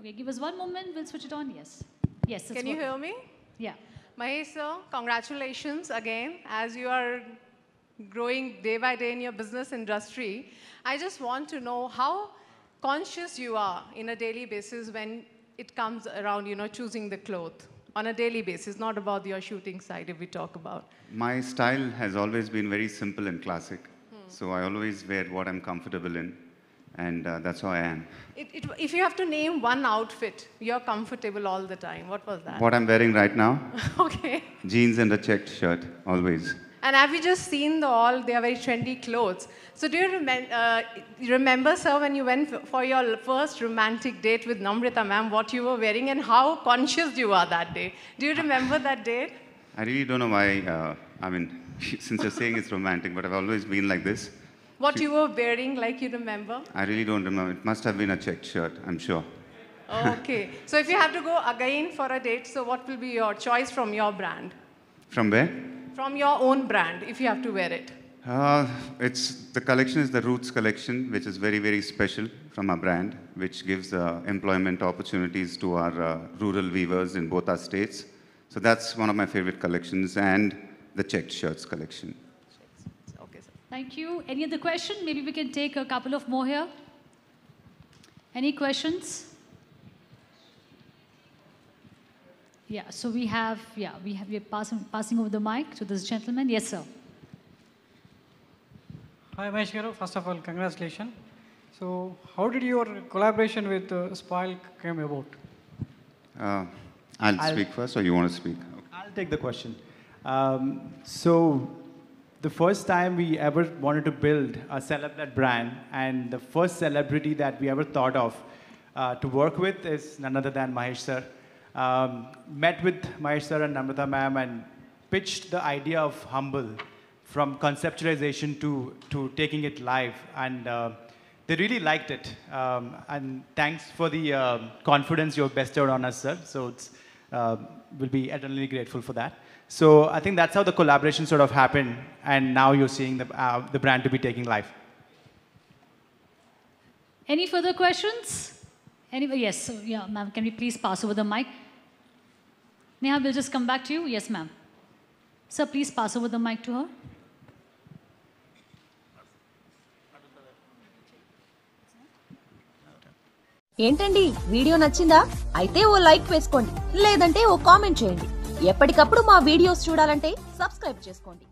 Okay, give us one moment. We'll switch it on. Yes. Yes. Can you hear me? Yeah. Mahesh sir, congratulations again as you are growing day by day in your business industry. I just want to know how conscious you are in a daily basis when it comes around, you know, choosing the cloth on a daily basis, not about your shooting side if we talk about. My style has always been very simple and classic. So I always wear what I'm comfortable in, and uh, that's how I am. It, it, if you have to name one outfit you're comfortable all the time, what was that? What I'm wearing right now, okay. jeans and a checked shirt, always. And have you just seen the all, they are very trendy clothes. So do you remem- uh, remember, sir, when you went for your first romantic date with Namrata ma'am, what you were wearing and how conscious you were that day? Do you remember that date? I really don't know why, uh, I mean, since you're saying it's romantic, but I've always been like this. What you were wearing, like you remember? I really don't remember. It must have been a checked shirt, I'm sure. Okay. so if you have to go again for a date, so what will be your choice from your brand? From where? From your own brand, if you have to wear it. Uh, it's the collection is the Roots collection, which is very very special from our brand, which gives uh, employment opportunities to our uh, rural weavers in both our states. So that's one of my favorite collections, and the checked shirts collection. Okay, sir. Thank you. Any other question? Maybe we can take a couple of more here. Any questions? Yeah, so we have, yeah, we have, we're passing, passing over the mic to this gentleman. Yes, sir. Hi, Mahesh Garu. First of all, congratulations. So, how did your collaboration with uh, Spoyl came about? Uh, I'll, I'll- speak first, or you want to speak? Okay. I'll take the question. Um, so, the first time we ever wanted to build a celeb brand, and the first celebrity that we ever thought of uh, to work with is none other than Mahesh sir. Um, met with Mahesh sir and Namrata ma'am and pitched the idea of Humbl from conceptualization to, to taking it live. And uh, they really liked it. Um, and thanks for the uh, confidence you have bestowed on us, sir. So it's, uh, we'll be eternally grateful for that. So I think that's how the collaboration sort of happened. And now you're seeing the, uh, the brand to be taking live. Any further questions? Anyway, Yes, so, yeah, ma'am, can we please pass over the mic? Neha, we'll just come back to you. Yes, ma'am. Sir, please pass over the mic to her. ఏంటండి video నచ్చిందా అయితే ఓ like వేసుకోండి లేదంటే ఓ comment చేయండి ఎప్పటికప్పుడు మా videos చూడాలంటే subscribe చేసుకోండి